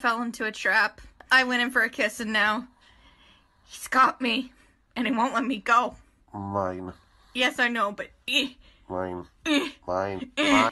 fell into a trap. I went in for a kiss and now he's got me and he won't let me go. Mine. Yes, I know, but eh, Mine. Eh. Mine. Eh.